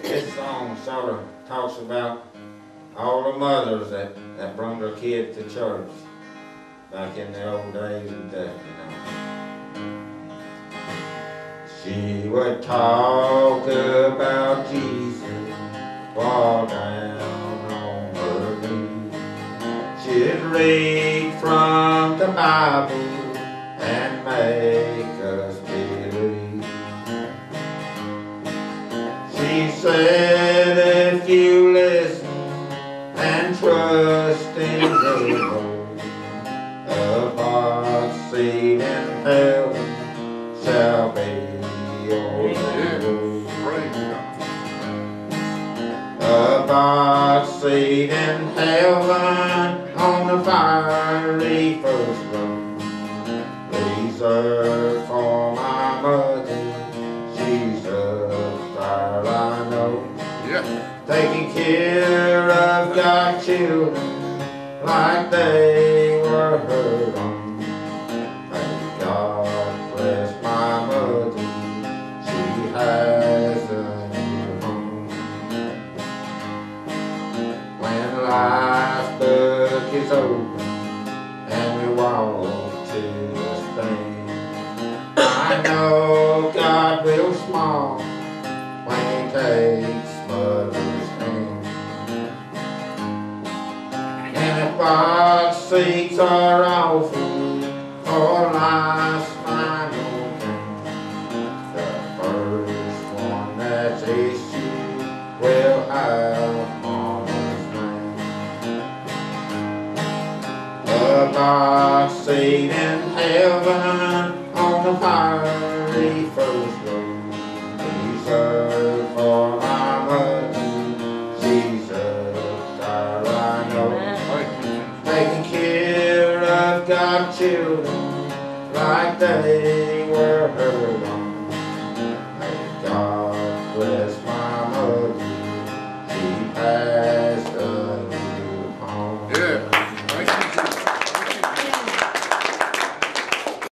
this song sort of talks about all the mothers that, that brought their kids to church back in the old days and that, you know. She would talk about Jesus while down on her knees. She'd read from the Bible said if you listen and trust in the Lord, a box seat in heaven shall be yours. A box seat in heaven on the fiery first row, reserved for Taking care of God's children like they were her own. Thank God bless my mother, she has a new home. When life's book is open and we walk to the stand, I know God will smile when he takes And box seats are offered for last final the first one that's issued will have mama's name. A box seat in heaven on the fiery first God's children like they were her own.